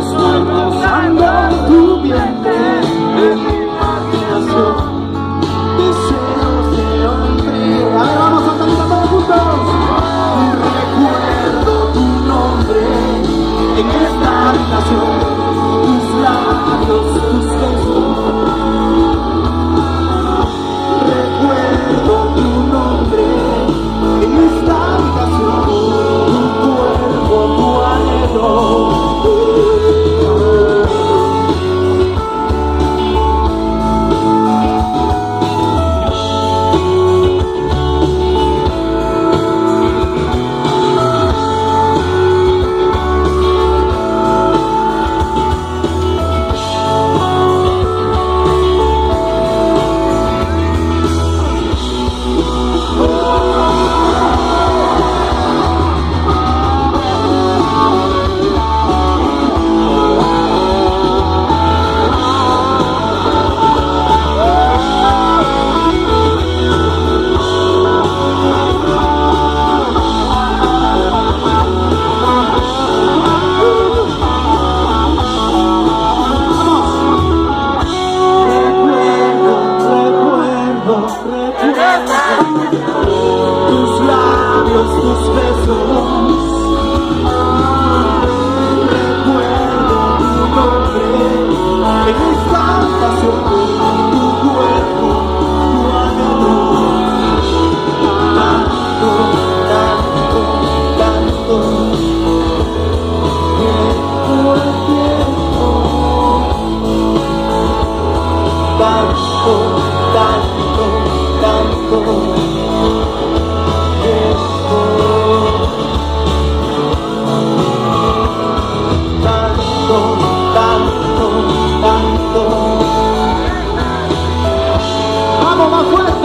Estoy rozando tu vientre, tus besos. Recuerdo tu nombre en esta tu cuerpo, tu. Tanto, tanto, tanto. Tiempo al tiempo. tanto, tanto, tanto Hoa